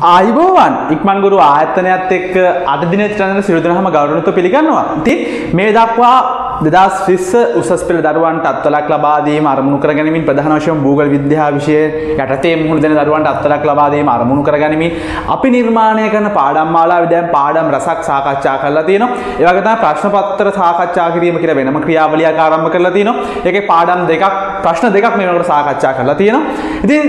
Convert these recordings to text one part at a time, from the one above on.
ආයිබෝවන්. ඉක්මන්ගුරු ආයතනයත් එක්ක අද දින චරන සිරුදනහම ගෞරනතු පිළිගන්නවා ති මේ දක්වා දෙදස් විස්ස උසස් පෙළ දරුවන්ට අත්වලක් ලබාදීම අරමුණු කරගැනීමෙන් ප්‍රධානවශයෙන් භූගල විද්‍යා විෂය යටතේ මුහුණ දෙන දරුවන්ට අත්වලක් ලබාදීම අරමුණු කරගැනීමෙන් අපි නිර්මාණය කරන පාඩම් මාලා විදයන් පාඩම් රසක් සාකච්ඡා කරලා තියෙනවා. ඒ වගේ තමයි ප්‍රශ්න පත්‍ර සාකච්ඡා කිරීම කියලා වෙනම ක්‍රියාවලියක් ආරම්භ කරලා තියෙනවා. ඒකේ පාඩම් දෙකක් ප්‍රශ්න දෙකක් මේ වෙනකොට සාකච්ඡා කරලා තියෙනවා. ඉතින්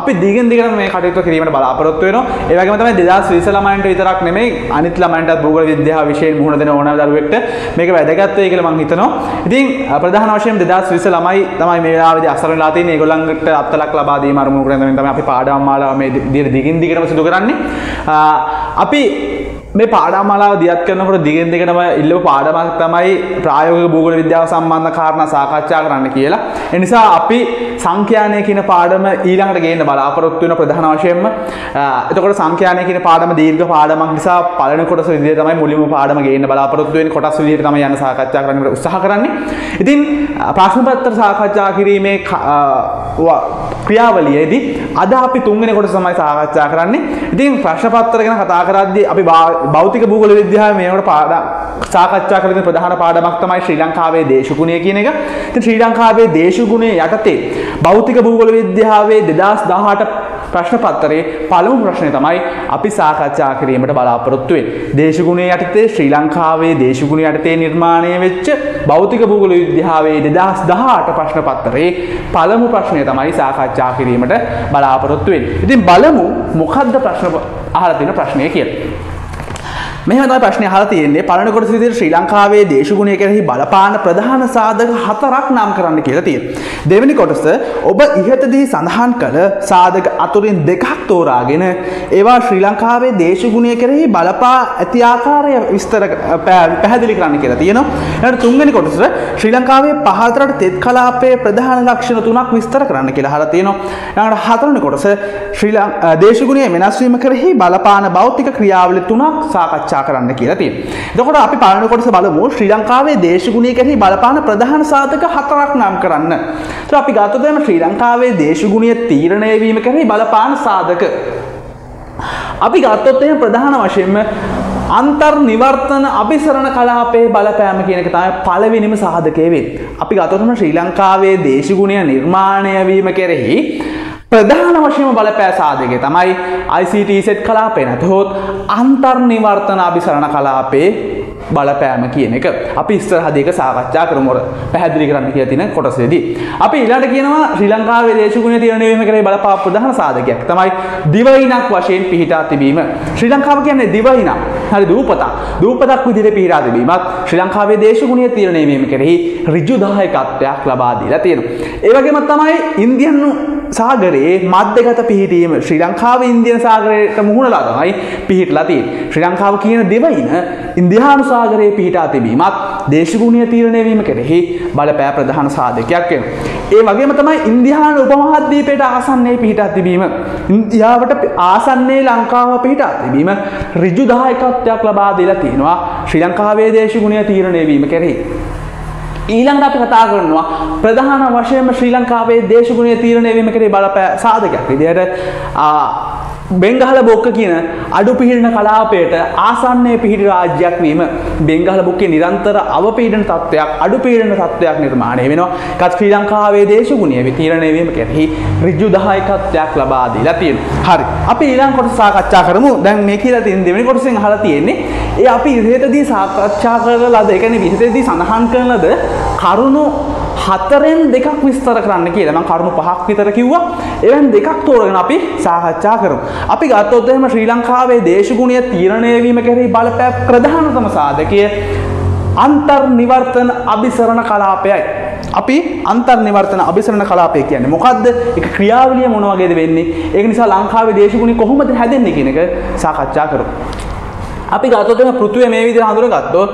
අපි දිගින් දිගටම මේ කටයුතු කිරීමට බලාපොරොත්තු වෙනවා. ඒ වගේම තමයි 2020 ළමයින්ට විතරක් නෙමෙයි අනිත් ළමයින්ටත් භූගෝල විද්‍යාව විෂයෙන් මුහුණ දෙන ඕනෑම දරුවෙක්ට මේක වැදගත් වෙයි කියලා මම හිතනවා. ඉතින් ප්‍රධාන වශයෙන් 2020 ළමයි තමයි මේ වෙලාවේදී අසරණ වෙලා තියෙන්නේ. ඒගොල්ලන්ට අත්ලක් ලබා දීම අරමුණු කරගෙන තමයි අපි පාඩම් මාලාව මේ දිගින් දිගටම සිදු කරන්නේ. අපි මේ පාඩාමාලාව දියත් කරනකොට දිගෙන් දෙකටම ඉල්ලපු පාඩමක් තමයි ප්‍රායෝගික භූගෝල විද්‍යාව සම්බන්ධ කාරණා සාකච්ඡා කරන්න කියලා. ඒ නිසා අපි සංඛ්‍යානය කියන පාඩම ඊළඟට ගේන්න බලාපොරොත්තු වෙන ප්‍රධාන වශයෙන්ම එතකොට සංඛ්‍යානය කියන පාඩම දීර්ඝ පාඩමක් නිසා පළවෙනි කොටස විදිහට තමයි මුලින්ම පාඩම ගේන්න බලාපොරොත්තු වෙන්නේ කොටස් විදිහට තමයි යන්න සාකච්ඡා කරන්න උත්සාහ කරන්නේ. ඉතින් ප්‍රශ්න පත්‍ර සාකච්ඡා කිරීමේ ක්‍රියාවලියේදී අද අපි තුන්වෙනි කොටස තමයි සාකච්ඡා කරන්නේ. ඉතින් ප්‍රශ්න පත්‍ර ගැන කතා කරද්දී අපි භෞතික භූගෝල විද්‍යාවේ මේකට පාඩම් සාකච්ඡා කරන ප්‍රධාන පාඩමක් තමයි ශ්‍රී ලංකාවේ දේශගුණය කියන එක. ඉතින් ශ්‍රී ලංකාවේ දේශගුණය යටතේ භෞතික භූගෝල විද්‍යාවේ 2018 ප්‍රශ්න පත්තරේ පළමු ප්‍රශ්නය තමයි අපි සාකච්ඡා කිරීමට බලාපොරොත්තු වෙන්නේ. දේශගුණය යටතේ ශ්‍රී ලංකාවේ දේශගුණය යටතේ නිර්මාණය වෙච්ච භෞතික භූගෝල විද්‍යාවේ 2018 ප්‍රශ්න පත්තරේ පළමු ප්‍රශ්නය තමයි සාකච්ඡා කිරීමට බලාපොරොත්තු වෙන්නේ. ඉතින් බලමු මොකද්ද ප්‍රශ්න අහලා තියෙන ප්‍රශ්නය කියලා. මෙහෙම තමයි ප්‍රශ්නේ අහලා තියෙන්නේ පළවෙනි කොටස විදිහට ශ්‍රී ලංකාවේ දේශගුණය කෙරෙහි බලපාන ප්‍රධාන සාධක හතරක් නම් කරන්න කියලා තියෙනවා. දෙවෙනි කොටස ඔබ ඉහතදී සඳහන් කළ සාධක අතුරින් දෙකක් තෝරාගෙන ඒවා ශ්‍රී ලංකාවේ දේශගුණය කෙරෙහි බලපා ඇති ආකාරය විස්තර පැහැදිලි කරන්න කියලා තියෙනවා. ඊළඟ තුන්වෙනි කොටස ශ්‍රී ලංකාවේ පහතරට තෙත් කලාපයේ ප්‍රධාන ලක්ෂණ තුනක් විස්තර කරන්න කියලා අහලා තියෙනවා. ඊළඟ හතරවෙනි කොටස ශ්‍රී ලංකා දේශගුණය වෙනස් වීම කෙරෙහි බලපාන භෞතික ක්‍රියාවලි තුනක් සාකච්ඡා සාකච්ඡා කරන්න කියලා තියෙනවා. එතකොට අපි පළවෙනි කොටස බලමු ශ්‍රී ලංකාවේ දේශගුණය කෙරෙහි බලපාන ප්‍රධාන සාධක හතරක් නම් කරන්න. ඒත් අපි ගත්තොත් එහෙනම් ශ්‍රී ලංකාවේ දේශගුණය තීරණය වීම කෙරෙහි බලපාන සාධක. අපි ගත්තොත් එහෙනම් ප්‍රධාන වශයෙන්ම අන්තර් නිවර්තන අභිසරණ කලාපයේ බලපෑම කියන එක තමයි පළවෙනිම සාධකය වෙන්නේ. අපි ගත්තොත් ශ්‍රී ලංකාවේ දේශගුණය නිර්මාණය වීම කෙරෙහි ප්‍රධාන වශයම බලපෑ සාධකය තමයි ICT සෙට් කලාපේ නැතහොත් අන්තර්නිවර්තන අභිසරණ කලාපේ බලපෑම කියන එක. අපි ඉස්සරහදීක සාකච්ඡා කරමුර. පැහැදිලි කරන්න කියලා තියෙන කොටසේදී. අපි ඊළඟට කියනවා ශ්‍රී ලංකාවේ දේශගුණය තීරණය වීම කරේ බලපා ප්‍රධාන සාධකයක්. තමයි දිවයිනක් වශයෙන් පිහිටා තිබීම. ශ්‍රී ලංකාව කියන්නේ දිවයිනක්. හරි දූපතක්. දූපතක් විදිහට පිහිටා තිබීමත් ශ්‍රී ලංකාවේ දේශගුණය තීරණය වීම කෙරෙහි ඍජු දායකත්වයක් ලබා දීලා තියෙනවා. ඒ වගේම තමයි ඉන්දියන් සාගරයේ මධ්‍යගත පිහිටීම. ශ්‍රී ලංකාව ඉන්දියන් සාගරයට මුහුණලා තමයි පිහිටලා තියෙන්නේ. ශ්‍රී ලංකාව කියන දෙවයින ඉන්දියානු සාගරයේ පිහිටා තිබීමත් දේශගුණීය තීරණය වීම කෙරෙහි බලපෑ ප්‍රධාන සාධකයක් වෙනවා. ඒ වගේම තමයි ඉන්දියානු උපමහද්වීපයට ආසන්නයේ පිහිටා තිබීම ඉන්දියාවට ආසන්නයේ ලංකාව පිහිටා තිබීම ඍජු දායකත්වයක් ලබා දීලා තියෙනවා ශ්‍රී ලංකාවේ දේශගුණීය තීරණය වීම කෙරෙහි. ඊළඟට අපි කතා කරනවා ප්‍රධාන වශයෙන්ම ශ්‍රී ලංකාවේ දේශගුණීය තීරණය වීම කෙරෙහි බලපෑ සාධකයක් විදිහට බෙංගහල බොක්ක කියන අඩු පිහිටන කලාපයට ආසන්නය පිහිටි රාජ්‍යයක් වීම බෙංගහල බොක්කේ නිරන්තර අවපීඩන තත්ත්වයක් අඩු පීඩන තත්ත්වයක් නිර්මාණය වෙනවා කත් ශ්‍රී ලංකාවේ දේශගුණය තීරණය වීම කෙරෙහි ඍජු දායකත්වයක් ලබා දීලා තියෙනවා. හරි. අපි ඊළඟ කොටස සාකච්ඡා කරමු. දැන් මේ කියලා තියෙන දෙවෙනි කොටසෙන් අහලා තියෙන්නේ ඒ අපි ඉහතදී සාකච්ඡා කරන ලද ඒ කියන්නේ ඉහතදී සඳහන් කරන ලද කරුණු හතරෙන් දෙකක් විස්තර කරන්න කියලා මම කරුණු පහක් විතර කිව්වා. එවෙන් දෙකක් තෝරගෙන අපි සාකච්ඡා කරමු. අපි ගත්තොත් එහෙම ශ්‍රී ලංකාවේ දේශගුණය තීරණය වීම කෙරෙහි බලපෑ ප්‍රධානතම සාධකය අන්තර් නිවර්තන අභිසරණ කලාපයයි. අපි අන්තර් නිවර්තන අභිසරණ කලාපය කියන්නේ මොකද්ද? ඒක ක්‍රියාවලිය මොන වගේද වෙන්නේ? ඒක නිසා ලංකාවේ දේශගුණය කොහොමද හැදෙන්නේ කියන එක සාකච්ඡා කරමු. අපි ගත්තොත් එහෙම පෘථුවේ මේ විදිහට හඳුනගත්තොත්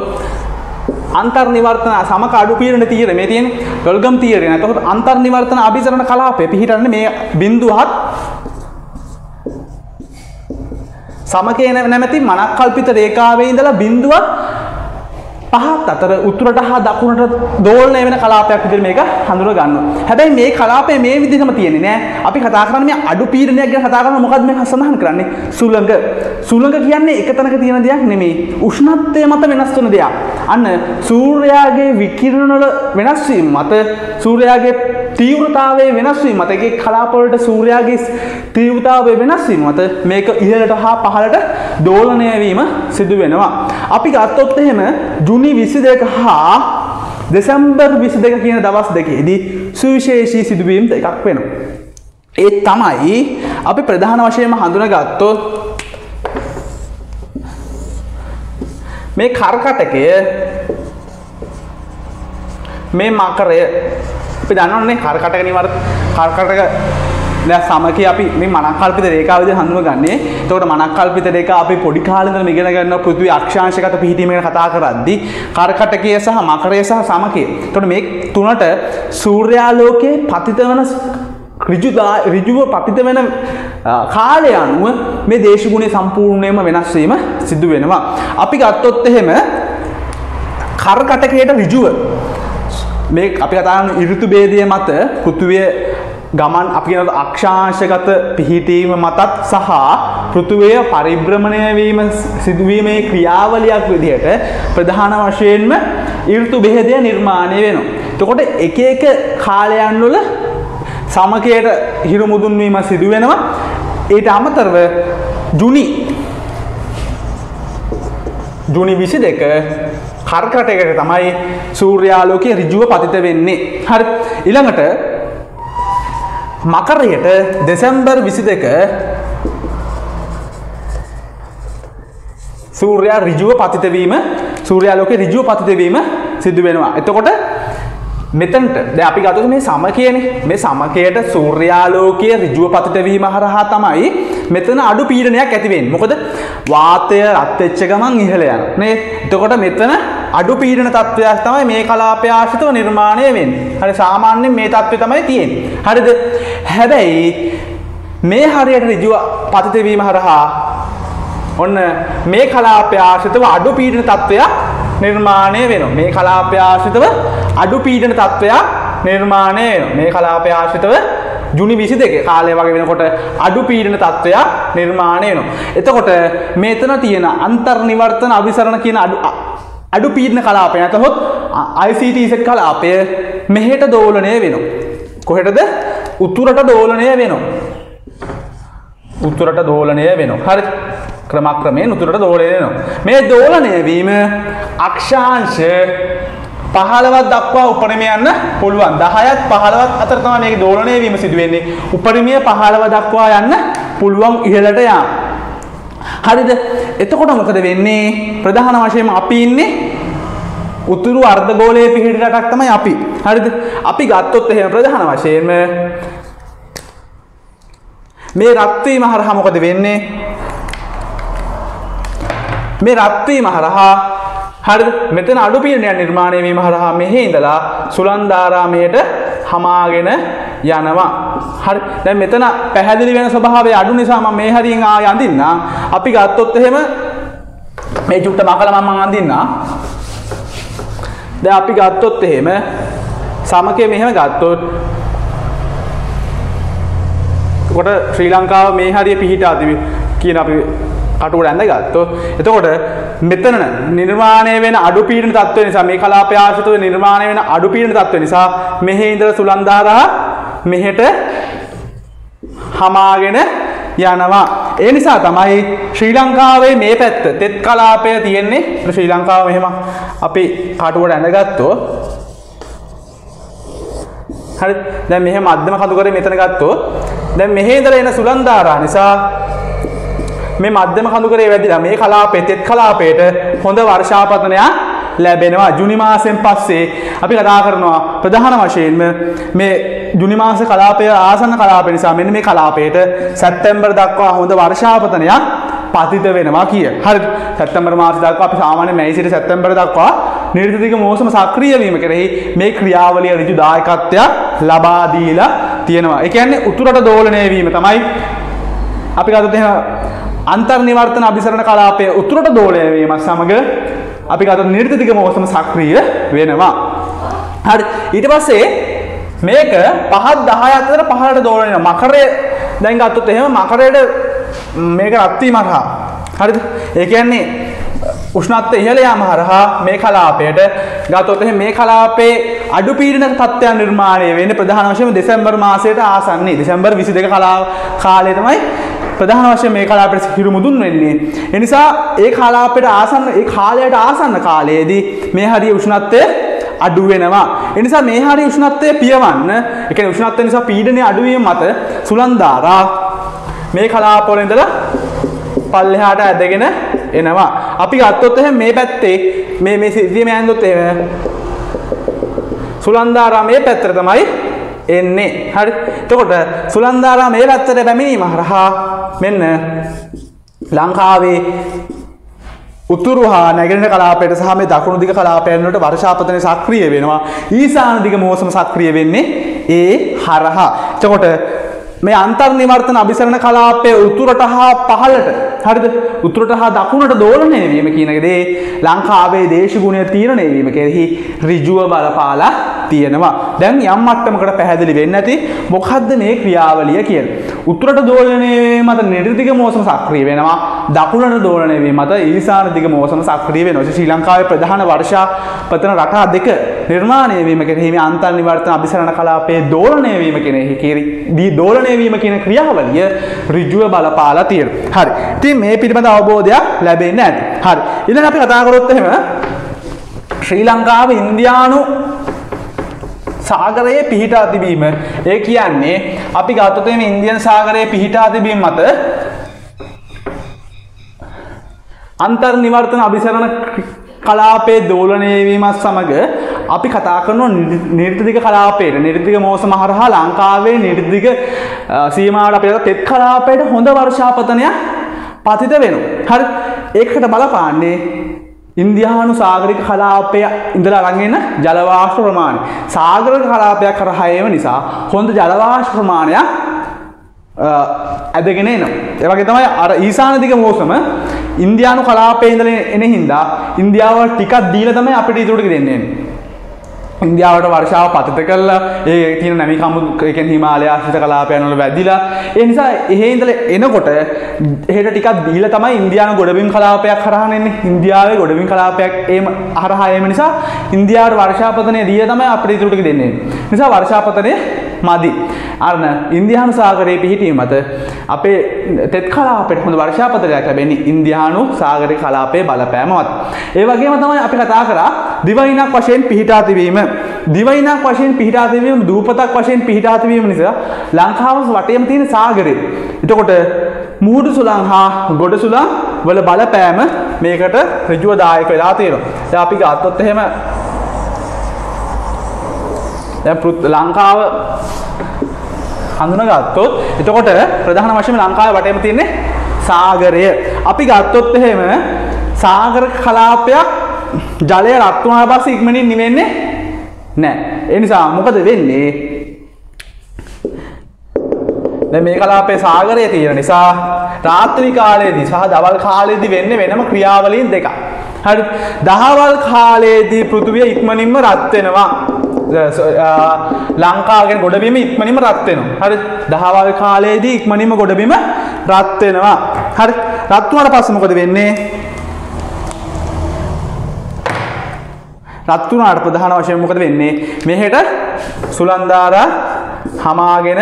අන්තර්නිවර්තන සමක අඩු පීඩන තීර මේ තියෙන ගොල්ගම් තීරණය. එතකොට අන්තර්නිවර්තන අභිසරණ කලාපය පිහිටන්නේ මේ බිඳුවත් සමකේ නැමැති මනක්කල්පිත රේඛාවේ ඉඳලා බිඳුවක් පහත් අතර උතුරට හා දකුණට දෝලනය වෙන කලාපයක් විදිහට මේක හඳුන ගන්න. හැබැයි මේ කලාපය මේ විදිහටම තියෙන්නේ නෑ. අපි කතා කරන්නේ මේ අඩු පීඩනයක් ගැන කතා කරනවා මොකද්ද මේ සඳහන් කරන්නේ? සුළඟ. සුළඟ කියන්නේ එක තැනක තියෙන දෙයක් නෙමෙයි. උෂ්ණත්වය මත වෙනස් වෙන දෙයක්. අන්න සූර්යාගේ විකිරණ වල වෙනස් වීම මත සූර්යාගේ තීව්‍රතාවයේ වෙනස් වීම මත ඒකේ කලාප වලට සූර්යාගේ තීව්‍රතාවය වෙනස් වීම මත මේක ඉහළට හා පහළට දෝලනය වීම සිදු වෙනවා. අපි ගත්තොත් එහෙම ජුනි 22 හා දෙසැම්බර් 22 කියන දවස් දෙකේදී සුවිශේෂී සිදුවීම් දෙකක් වෙනවා. ඒ තමයි අපි ප්‍රධාන වශයෙන්ම හඳුනගත්තොත් මේ කර්කටකය මේ මකරය අපි දන්නවන්නේ කර්කටක නිවර්ත කර්කටක දැන් සමකය අපි මේ මනක්කල්පිත රේඛාව විදිහට හඳුනගන්නේ. එතකොට මනක්කල්පිත රේඛාව අපි පොඩි කාලේ ඉඳන් ඉගෙන ගන්නවා පෘථිවි අක්ෂාංශගත පිහිටීම ගැන කතා කරද්දී කර්කටකය සහ මකරය සහ සමකය. එතකොට මේ තුනට සූර්යාලෝකයේ පතිත වන ඍජු ඍජුව පතිත වෙන කාලය අනුව මේ දේශගුණය සම්පූර්ණයෙන්ම වෙනස් වීම සිදු වෙනවා. අපි ගත්තොත් එහෙම කර්කටකයට ඍජුව මේ අපි කතා කරන ඍතු ભેදය මත පෘථුවිය ගමන් අපි කියන අක්ෂාංශගත පිහිටීම මතත් සහ පෘථුවිය පරිභ්‍රමණය වීම සිදුවීමේ ක්‍රියාවලියක් විදිහට ප්‍රධාන වශයෙන්ම ඍතු බෙහෙදය නිර්මාණය වෙනවා. එතකොට එක එක කාලයන් වල සමකයට හිරු මුදුන් වීම සිදු වෙනවා. ඊට අමතරව ජුනි ජුනි 22 කර්කටයකට තමයි සූර්යාලෝකයේ ඍජුව පතිත වෙන්නේ. හරි. ඊළඟට මකරයට දෙසැම්බර් 22 සූර්යා ඍජුව පතිත වීම සූර්යාලෝකයේ ඍජුව පතිත වීම සිදු වෙනවා. එතකොට මෙතනට දැන් අපි ගත්තොත් මේ සමකයනේ මේ සමකයට සූර්යාලෝකයේ ඍජුව පතිත වීම හරහා තමයි මෙතන අඩු පීඩනයක් ඇති වෙන්නේ. මොකද වාතය රත් වෙච්ච ගමන් ඉහළ යනවා. නේද? එතකොට මෙතන අඩු පීඩන තත්ත්වයක් තමයි මේ කලාපය ආශ්‍රිතව නිර්මාණය වෙන්නේ. හරි සාමාන්‍යයෙන් මේ තත්ත්වය තමයි තියෙන්නේ. හරිද? හැබැයි මේ හරියට ඍජුව පතිත වීම හරහා ඔන්න මේ කලාපය ආශ්‍රිතව අඩු පීඩන තත්ත්වයක් නිර්මාණය වෙනවා. මේ කලාපය ආශ්‍රිතව අඩු පීඩන තත්ත්වයක් නිර්මාණය වෙනවා. මේ කලාපය ආශ්‍රිතව ජුනි 22 කාලය වගේ වෙනකොට අඩු පීඩන තත්ත්වයක් නිර්මාණය වෙනවා. එතකොට මෙතන තියෙන අන්තර්නිවර්තන අභිසරණ කියන අඩු අඩු පීඩන කලාපය නැතහොත් ICT කලාපය මෙහෙට දෝලණය වෙනවා. කොහෙටද? උතුරට දෝලණය වෙනවා. උතුරට දෝලණය වෙනවා. හරි. ක්‍රමක්‍රමයෙන් උතුරට දෝලණය වෙනවා. මේ දෝලණය වීම අක්ෂාංශ පහළවත් දක්වා උපරිම යන්න පුළුවන්. 10ත් 15ත් අතර තමයි මේක දෝලණය වීම සිදු වෙන්නේ. උපරිමය 15 දක්වා යන්න පුළුවන් ඉහළට යාම. හරිද? එතකොට මොකද වෙන්නේ? ප්‍රධාන වශයෙන්ම අපි ඉන්නේ උතුරු අර්ධගෝලයේ පිහිටි රටක් තමයි අපි. හරිද? අපි ගත්තොත් එහෙම ප්‍රධාන වශයෙන්ම මේ රත් වීම හරහා මොකද වෙන්නේ? මේ රත් වීම හරහා හරිද? මෙතන අඩු පීඩනයක් නිර්මාණය වීම හරහා මෙහි ඉඳලා සුලන්දාරාමයට හමාගෙන යනවා. හරි. දැන් මෙතන පැහැදිලි වෙන ස්වභාවය අඩු නිසා මම මේ හරියෙන් ආය අඳින්න. අපි ගත්තොත් එහෙම මේ චුට්ට මකලා මම අඳින්න. දැන් අපි ගත්තොත් එහෙම සමකය මෙහෙම ගත්තොත් කොට ශ්‍රී ලංකාව මේ හරිය පිහිටා තිබි කියන අපි කටුවට ඇඳ ගත්තොත් එතකොට මෙතන නිර්මාණය වෙන අඩු පීඩන තත්ත්වය නිසා මේ කලාපය ආශ්‍රිතව නිර්මාණය වෙන අඩු පීඩන තත්ත්වය නිසා මෙහි ඉඳලා සුලන්දාරා මෙහෙට හමාගෙන යනවා. ඒ නිසා තමයි ශ්‍රී ලංකාවේ මේ පැත්ත තෙත් කලාපය තියෙන්නේ ශ්‍රී ලංකාව මෙහෙම අපි කටුවට ඇඳගත්තොත් හරි දැන් මෙහෙ මධ්‍යම කඳුකරේ මෙතන ගත්තොත් දැන් මෙහෙ ඉඳලා එන සුලන්දාරා නිසා මේ මධ්‍යම කඳුකරේ වැදිලා මේ කලාපේ තෙත් කලාපයට හොඳ වර්ෂාපතනයක් ලැබෙනවා ජුනි මාසෙන් පස්සේ අපි කතා කරනවා ප්‍රධාන වශයෙන්ම මේ ජුනි මාස කලාපය ආසන්න කලාපය නිසා මෙන්න මේ කලාපයට සැප්තැම්බර් දක්වා හොඳ වර්ෂාපතනයක් පතිත වෙනවා කිය. හරි සැප්තැම්බර් මාස දක්වා අපි සාමාන්‍ය මැයි සිට සැප්තැම්බර් දක්වා නිර්දික මෝසම සක්‍රිය වීම කෙරෙහි මේ ක්‍රියාවලිය ඍජු දායකත්වයක් ලබා දීලා තියෙනවා. ඒ කියන්නේ උතුරට දෝලණය වීම තමයි අපි ගත්තොත් එහෙනම් අන්තර්නිවර්තන අභිසරණ කලාපය උතුරට දෝලණය වීමත් සමග අපි ගත නිර්තතික මෝසම සක්‍රිය වෙනවා. හරි ඊට පස්සේ මේක පහත් දහය අතර පහලට දෝලන මකරය දැන් ගත්තොත් එහෙම මකරයට මේක රත්වීමක් හා හරිද? ඒ කියන්නේ උෂ්ණත්ව ඉහළ යාම හරහා මේ කලාපයට ගතොත් එහෙනම් මේ කලාපේ අඩු පීඩන තත්ත්වයන් නිර්මාණය වෙන්නේ ප්‍රධාන වශයෙන් දෙසැම්බර් මාසයට ආසන්නයේ. දෙසැම්බර් 22 කලා කාලය තමයි ප්‍රධාන වශයෙන් මේ කලාපයට හිරු මුදුන් වෙන්නේ. ඒ නිසා ඒ කලාපයට ආසන්න ඒ කාලයට ආසන්න කාලයේදී මේ හරිය උෂ්ණත්වය අඩු වෙනවා. ඒ නිසා මේ හරිය උෂ්ණත්වය පියවන්න, ඒ කියන්නේ උෂ්ණත්වය නිසා පීඩනය අඩු වීම මත සුලන්දාරා මේ කලාපවල ඉඳලා පල්ලෙහාට ඇදගෙන එනවා. අපි ගත්තොත් එහෙනම් මේ පැත්තේ මේ මේ සිද්ධියම ඇන්දොත් එහෙම සුලන්දාරා මේ පැත්තට තමයි එන්නේ. හරි. එතකොට සුලන්දාරා මේ පැත්තට පැමිණීම හරහා මෙන්න ලංකාවේ උතුරු හා නැගෙනහිර කලාපයට සහ මේ දකුණු දිග කලාපයන් වලට වර්ෂාපතනය සක්‍රිය වෙනවා. ඊසාන දිග මෝසම සක්‍රිය වෙන්නේ ඒ හරහා. එතකොට මේ අන්තර් නිවර්තන අභිසරණ කලාපය උතුරට හා පහළට හරිද උතුරට හා දකුණට දෝලනය වීම කියන දේ ලංකාවේ දේශගුණය තීරණය වීම කෙරෙහි ඍජුව බලපාලා තියෙනවා. දැන් යම් මට්ටමකට පැහැදිලි වෙන්නේ නැති මොකද්ද මේ ක්‍රියාවලිය කියලා. උතුරට දෝලනය වීම මත නිර්දිග මෝසම සක්‍රිය වෙනවා. දකුණට දෝලනය වීම මත ඊසාන දිග මෝසම සක්‍රිය වෙනවා. ශ්‍රී ලංකාවේ ප්‍රධාන වර්ෂාපතන රටා දෙක නිර්මාණය වීම කෙරෙහි මේ අන්තර් නිවර්තන අභිසරණ කලාපයේ දෝලනය වීම කෙරෙහි කෙරෙහි දී දෝලනය වීම කියන ක්‍රියාවලිය ඍජුව බලපාලා තියෙනවා. හරි. ඉතින් මේ පිළිබඳ අවබෝධයක් ලැබෙන්නේ නැති. හරි. ඊළඟ අපි කතා කරොත් එහෙම ශ්‍රී ලංකාව ඉන්දියානු සාගරයේ පිහිටා තිබීම ඒ කියන්නේ අපි ගත්තොත් මේ ඉන්දියන් සාගරයේ පිහිටා තිබීම මත අන්තර් නිවර්තන අභිසරණ කලාපේ දෝලනය වීමත් සමග අපි කතා කරනවා නිර්දික කලාපයට නිර්දික මෝසම හරහා ලංකාවේ නිර්දික සීමාවට අපි තෙත් කලාපයට හොඳ වර්ෂාපතනයක් පතිත වෙනවා. හරි ඒකට බලපාන්නේ ඉන්දියානු සාගරික කලාපය ඉඳලා අරගෙන ජලවාෂ්ප ප්‍රමාණය. සාගරික කලාපයක් කරහා ඒව නිසා හොඳ ජලවාෂ්ප ප්‍රමාණයක් ඇදගෙන එනවා. ඒ වගේ තමයි අර ඊසාන දිග මෝසම ඉන්දියානු කලාපයේ ඉඳලා එන හින්දා ඉන්දියාව ටිකක් දීලා තමයි අපිට ඉතුරු දෙන්නේ. ඉන්දියාවට වර්ෂාව පතත කල්ලා ඒ තින නැමි කමු එකෙන් හිමාලය ආශ්‍රිත කලාපයනල වැදිලා. ඒ නිසා එහෙ ඉඳල එනකොට එහෙට ටිකක් දීල තමයි ඉන්දයාන ගොඩබින් කලාපයක් කරහනෙන්නේ ඉන්දියාවේ ගොඩබින් කලාපයක් ඒම අරහායම නිසා ඉන්දයාට වර්ෂාපතනය දිය තමයි අපට ඉතුරටි දෙන්නේ. නිසා වර්ෂාපතනය මදි. අරන ඉන්දියානු සාගරයේ පිහිටීම මත අපේ තෙත් කලාපට හොඳ වර්ෂාපතයක් ලැබෙන්නේ ඉන්දියානු සාගර කලාපේ බලපෑමවත්. ඒ වගේම තමයි අපි කතා කරා දිවයිනක් වශයෙන් පිහිටා තිබීම. දිවයිනක් වශයෙන් පිහිටා තිබීම දූපතක් වශයෙන් පිහිටා තිබීම නිසා ලංකාව වටේම තියෙන සාගරේ. එතකොට මුහුදු සුළං හා ගොඩ සුළං වල බලපෑම මේකට ඍජුව දායක වෙලා තියෙනවා. දැන් අපි ගත්තොත් එහෙම දැන් ලංකාව හඳුනගත්තොත් එතකොට ප්‍රධාන වශයෙන් ලංකාවේ වටේම තියෙන්නේ සාගරය. අපි ගත්තොත් එහෙම සාගර කලාපයක් ජලය රත් වුණාට පස්සේ ඉක්මනින් නිවෙන්නේ නැහැ. ඒ නිසා මොකද වෙන්නේ? දැන් මේ කලාපයේ සාගරය තියෙන නිසා රාත්‍රී කාලයේදී සහ දවල් කාලයේදී වෙන්නේ වෙනම ක්‍රියාවලීන් දෙකක්. හරි. දහවල් කාලයේදී පෘථුවිය ඉක්මනින්ම රත් වෙනවා. ලංකාවගෙන් ගොඩබීම ඉක්මනින්ම රත් වෙනවා. හරි. දහවල් කාලයේදී ඉක්මනින්ම ගොඩබීම රත් වෙනවා. හරි. රත් වුණාට පස්සේ මොකද වෙන්නේ? රත් වුණාට ප්‍රධාන වශයෙන් මොකද වෙන්නේ? මෙහෙට සුලන්දාරා හමාගෙන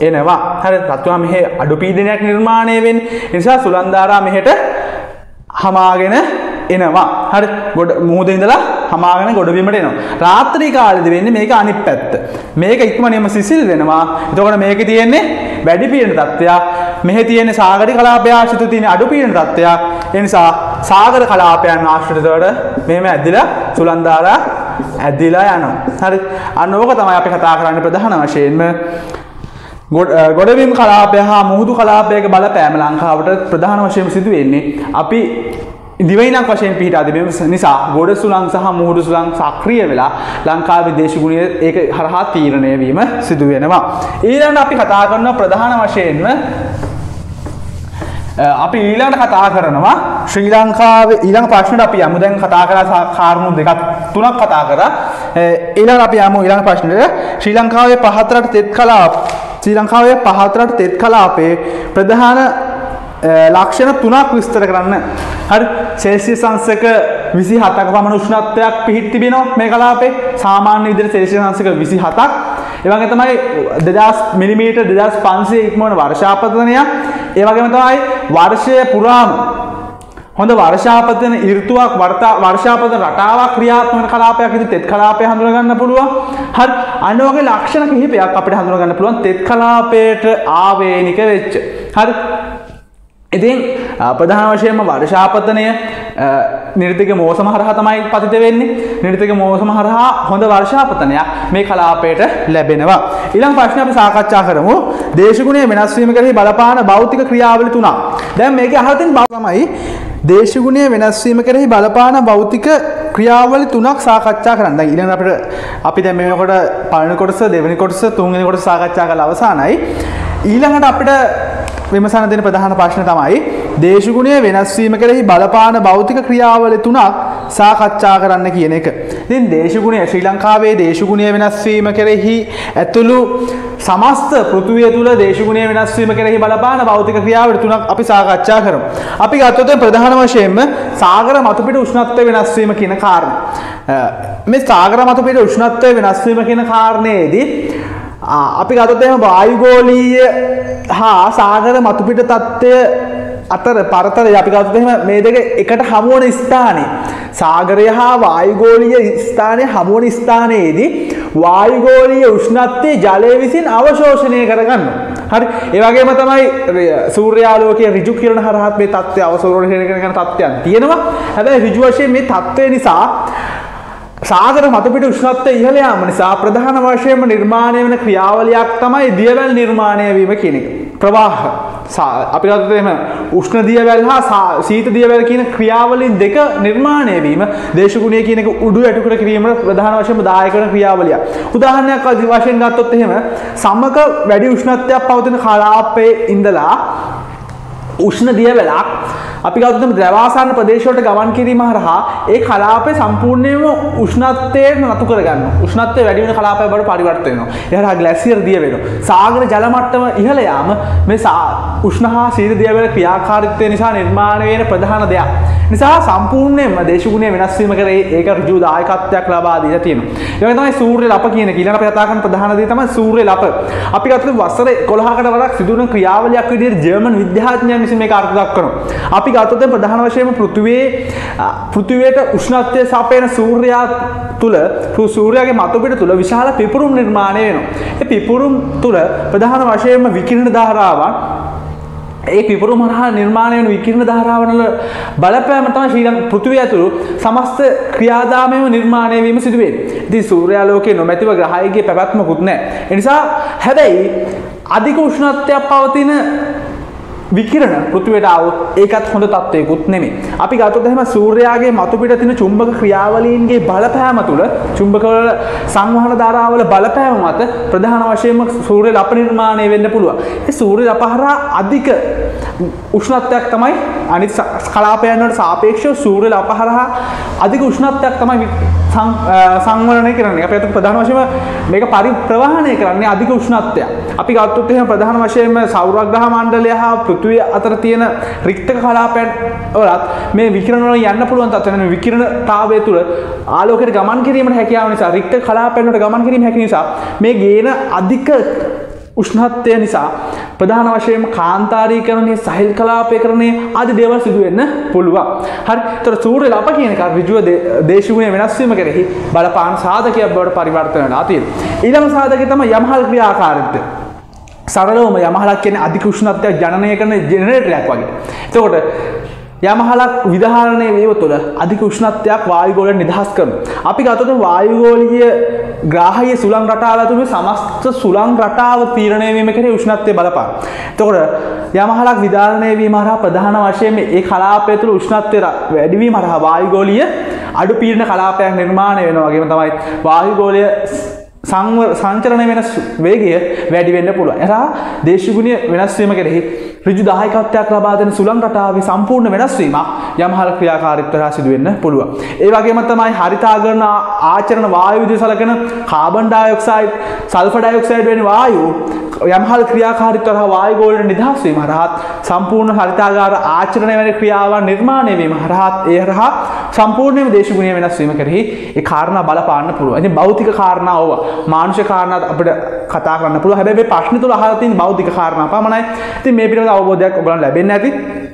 එනවා. හරි. රත් වුණා මෙහෙ අඩු පීඩනයක් නිර්මාණය වෙන්නේ. ඒ නිසා සුලන්දාරා මෙහෙට හමාගෙන එනවා. හරි. ගොඩ මුහුද ඉඳලා හමාගෙන ගොඩබිමට එනවා. රාත්‍රී කාලෙදි වෙන්නේ මේක අනිත් පැත්ත. මේක ඉක්මනින්ම සිසිල් වෙනවා. එතකොට මේකේ තියෙන්නේ වැඩි පීඩන තත්ත්වයක්. මෙහි තියෙන සාගර කලාපය ආශ්‍රිත තියෙන අඩු පීඩන තත්ත්වයක්. ඒ නිසා සාගර කලාපයන් ආශ්‍රිතවට මෙහෙම ඇදිලා සුලන්දාරා ඇදිලා යනවා. හරි. අන්න ඕක තමයි අපි කතා කරන්නේ ප්‍රධාන වශයෙන්ම ගොඩවිම් කලාපය හා මුහුදු කලාපයක බලපෑම ලංකාවට ප්‍රධාන වශයෙන් සිදු වෙන්නේ අපි දිවයිනක් වශයෙන් පිහිටා තිබීම නිසා ගොඩ සුළං සහ මුහුදු සුළං සක්‍රිය වෙලා ලංකාවේ දේශගුණය ඒක හරහා තීරණය වීම සිදු වෙනවා. ඊළඟට අපි කතා කරන ප්‍රධාන වශයෙන්ම අපි ඊළඟට කතා කරනවා ශ්‍රී ලංකාවේ ඊළඟ ප්‍රශ්නට අපි යමු. දැන් කතා කරලා කාරණු දෙකක් තුනක් කතා කරා. ඊළඟ අපි යමු ඊළඟ ප්‍රශ්නෙට. ශ්‍රී ලංකාවේ පහතරට තෙත් කලාප ශ්‍රී ලංකාවේ පහතරට තෙත් කලාපේ ප්‍රධාන ලක්ෂණ තුනක් විස්තර කරන්න. හරි සෙල්සිය සංසක විසි හතක පමණ උෂ්ණත්වයක් පිහිත් තිබෙනවා මේ කලාපේ. සාමාන්‍ය විදිර සෙල්සිය සංසක විසි හතක් ඒවගේ තමයි දෙදස් මිලිමීට දෙදස් පන්සේ ඉක්මන වර්ෂාපතනයක්. ඒවගේම තමයි වර්ෂය පුරාම හොඳ වර්ෂාපතන ඉර්තුවක් වර්තා වර්ෂාපත රටාවක් ක්‍රියාත්මක කලාපයක්. ඉති තෙත් කලාපය හඳුනගන්න පුළුවන්. හරි අන්නවගේ ලක්ෂණ කිහිපයක් අපිට හඳුනගන්න පුළුවන් තෙත් කලාපයට ආවේනික වෙච්ච. හරි ඉතින් ප්‍රධාන වශයෙන්ම වර්ෂාපතනය නිර්තික මෝසම හරහා තමයි පතිත වෙන්නේ. නිර්තික මෝසම හරහා හොඳ වර්ෂාපතනයක් මේ කලාපයට ලැබෙනවා. ඉළං ප්‍රශ්න අපි සාකච්ඡා කරමු. දේශගුණය වෙනස්වීම කරහි බලපාන භෞතික ක්‍රියාවලි තුනා දැන් මේක අහතින් බවමයි දේශගුණය වෙනස්වීම කරෙහි බලපාන භෞතික ක්‍රියාවලි තුනක් සාකච්ඡා කරන්න. ඉලන අපට අපි දැ මේකොට පලන කොටස දෙවනි කොටස තුන්ගෙන කොට සාකච්ඡා කළ අවසානයි. ඊළඟට අපිට විමසන දෙන ප්‍රධාන ප්‍රශ්න තමයි දේශගුණය වෙනස්වීම කෙරෙහි බලපාන භෞතික ක්‍රියාවල තුනක් සාකච්ඡා කරන්න කියන එක. ඉතින් දේශගුණය ශ්‍රී ලංකාවේ දේශගුණය වෙනස්වීම කෙරෙහි ඇතුළු සමස්ත පෘතුවය තුළ දේශගුණය වෙනස්වීම කෙරෙහි බලපාන භෞතික ක්‍රියාවට තුනක් අපි සාකච්ඡා කරමු. අපි ගත්තොත් ප්‍රධාන වශයෙන්ම සාගර මතුපිට උෂ්ණත්වය වෙනස්වීම කියන කාරණ. මේ සාගර මතුපිට උෂ්ණත්වය වෙනස්වීම කියන කාරණයේදී අපි ගතොත් එම වායුගෝලීය හා සාගර මතුපිට තත්ත්වය අතර පරතර අපි ගත්තහෙම මේ දෙක එකට හමුවන ස්ථානයේ. සාගරය හා වායුගෝලීය ස්ථානය හමුවන ස්ථානයේදී වායුගෝලීය උෂ්ණත්වය ජලය විසින් අවශෝෂණය කරගන්න. හරි? ඒවගේම තමයි සූර්යාලෝක රිජු කිරණ හරහත් මේ තත්වය අවසෝරණය කරන තත්ත්වයන් තියෙනවා. හැබැයි රිජු වශයෙන් මේ තත්ත්වය නිසා සාගර මතපිට උෂ්ණත්වය ඉහළ යාම නිසා ප්‍රධාන වශයෙන්ම නිර්මාණය වන ක්‍රියාවලියක් තමයි දියවැල් නිර්මාණය වීම කියන එක. ප්‍රවාහ අපි ගත්තේම උෂ්ණ දියවැල් හා සීත දියවැල් කියන ක්‍රියාවලින් දෙක නිර්මාණය වීම දේශගුණය කියන එක උඩු යටුකර කිරීමට ප්‍රධාන වශයෙන්ම දායක කරන ක්‍රියාවලිය. උදාහරණයක් වශයෙන් ගත්තොත් එහෙම සමක වැඩි උෂ්ණත්වයක් පවතින කලාපයේ ඉඳලා උෂ්ණ දියවැලක් අපි ගෞතම ද්‍රවාසන්න ප්‍රදේශවලට ගමන් කිරීම හරහා ඒ කලාපය සම්පූර්ණයම උෂ්ණත්වයට නතු කරගන්න උෂ්ණත්වය වැඩි වෙන කලාපය බවට පරිවර්තන වෙනවා. ඒ හරහා ග්ලැසියර් දිය වෙනවා. සාගර ජල මට්ටම ඉහළ යාම මේ උෂ්ණ හා සීත දියවැල් ක්‍රියාකාරීත්වය නිසා නිර්මාණය වෙන ප්‍රධාන දෙයක්. නිසා සම්පූර්ණයෙන්ම දේශගුණය වෙනස් වීම කරේ ඒක ඍජු දායකත්වයක් ලබා දීලා තියෙනවා. ඒ වගේ තමයි සූර්ය ලප කියන එක. ඊළඟට අපි කතා කරන ප්‍රධාන දේ තමයි සූර්ය ලප. අපි ගත්තොත් වසර 11කට වඩා සිදුවන ක්‍රියාවලියක් විදිහට ජර්මන් විද්‍යාඥයන් විසින් මේක අර්ථ දක්වනවා. අපි ගත්තොත් ප්‍රධාන වශයෙන්ම පෘථිවියේ පෘථිවියට උෂ්ණත්වය සපයන සූර්යයා තුළ සූර්යාගේ මතුපිට තුළ විශාල පිපුරුම් නිර්මාණය වෙනවා. ඒ පිපුරුම් තුළ ප්‍රධාන වශයෙන්ම විකිරණ ධාරාවන් ඒ පිපුරු මරහා නිර්මාණය වන විකිරණ ධාරාවනල බලපෑම තමයි ශ්‍රී ලං පෘථිවිය ඇතුළු සමස්ත ක්‍රියාදාමයම නිර්මාණය වීම සිදුවේ. ඉතින් සූර්යාලෝකයේ නොමැතිව ග්‍රහයගේ පැවැත්මකුත් නැහැ. ඒ නිසා හැබැයි අධික උෂ්ණත්වයක් පවතින විකිරණ පෘථිවියට આવොත් ඒකත් හොඳ තත්ත්වයකුත් නෙමෙයි. අපි ගත්තොත් එහෙම සූර්යාගේ මතුපිට තියෙන චුම්බක ක්‍රියාවලීන්ගේ බලපෑම තුළ චුම්බකවල සංවහන ධාරාවල බලපෑම මත ප්‍රධාන වශයෙන්ම සූර්ය ලප නිර්මාණය වෙන්න පුළුවන්. ඒ සූර්ය ලප හරහා අධික උෂ්ණත්වයක් තමයි අනිත් කලාපයන් වලට සාපේක්ෂව සූර්ය ලප හරහා අධික උෂ්ණත්වයක් තමයි සංවරණය කරන්නේ. අපි අත ප්‍රධාන වශයෙන්ම මේක පරිප්‍රවාහණය කරන්නේ අධික උෂ්ණත්වයක්. අපි ගත්තොත් එහෙම ප්‍රධාන වශයෙන්ම සෞරග්‍රහ මණ්ඩලය හා පෘථිවිය අතර තියෙන රික්තක කලාපයන් වලත් මේ විකිරණ වල යන්න පුළුවන් තත්ත්වය වෙන විකිරණතාවය තුළ ආලෝකයට ගමන් කිරීමට හැකියාව නිසා රික්තක කලාපයන් වලට ගමන් කිරීම හැකි නිසා මේ ගේන අධික උෂ්ණත්වය නිසා ප්‍රධාන වශයෙන්ම කාන්තාරීකරණය සහිල් කලාපය කරණය අද දේවල් සිදුවෙන්න පුළුවන්. හරි තොර සූර්ය ලප කියනක රිජුව දේශගුණය වෙනස්වීම කෙරෙහි බලපාන සාධකයක් බවට පරිවර්තනයට අතින්. ඊළම සාධක තම යමහල් ක්‍රියාකාරිත්වය. සරලවම යමහලක් කියන අධික උෂ්ණත්වයක් ජනනය කරන ජෙනරේටරයක් වගේ. එතකොට යමහලක් විධාරණය වීම තුළ අධික උෂ්ණත්වයක් වායුගෝල නිදහස් කරන. අපි ගතොත වායුගෝලිය ග්‍රාහය සුළං රටාවතුම සමස්ත සුළං රටාව තීරණයවීම කර උෂ්ණත්වය බලපා. තකොට යමහලක් විධාරණය වීම හරහා ප්‍රධාන වශයෙන් ඒ කලාපය තුළ උෂ්ණත්වය වැඩිවීම හරහා වායුගෝලිය අඩු පීරණ කලාපයක් නිර්මාණය වෙන වගේම තමයි වායුගෝලය සංව සංචරණය වෙනස් වේගය වැඩි වෙන්න පුළුවන්. එහා දේශගුණය වෙනස් වීම කෙරෙහි ඍජු දායකත්වයක් ලබා දෙන සුළං රටාවේ සම්පූර්ණ වෙනස් වීමක් යම්හල් ක්‍රියාකාරීත්වය හා සිදු වෙන්න පුළුවන්. ඒ වගේම තමයි හරිතාගරණ ආචරණ වායු විදිහට සලකන කාබන් ඩයොක්සයිඩ්, සල්ෆර් ඩයොක්සයිඩ් වැනි වායු යම්හල් ක්‍රියාකාරීත්වය හා වායු ගෝලයට නිදහස් වීම හරහා සම්පූර්ණ හරිතාගාර ආචරණය වැනි ක්‍රියාවන් නිර්මාණය වීම හරහා ඒ හරහා සම්පූර්ණයෙන්ම දේශගුණය වෙනස් වීම කෙරෙහි ඒ කාරණා බලපාන්න පුළුවන්. ඉතින් භෞතික කාරණා ඕවා මානුෂික කාරණා අපිට කතා කරන්න පුළුවන්. හැබැයි මේ ප්‍රශ්න තුල අහලා තියෙන භෞතික කාරණා පමණයි. ඉතින් මේ පිළිබඳව අවබෝධයක් ඔයගලන්ට ලැබෙන්නේ නැති.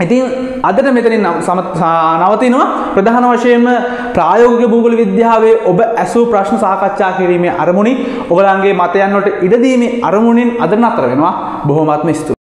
ඉතින් අදට මෙතනින් නවතිනවා ප්‍රධාන වශයෙන්ම ප්‍රායෝගික භූගෝල විද්‍යාවේ ඔබ ඇසූ ප්‍රශ්න සාකච්ඡා කිරීමේ අරමුණින් ඔයගලන්ගේ මතයන් වලට ඉඩ දීමේ අරමුණින් අද නතර වෙනවා. බොහොමත්ම ස්තුතියි.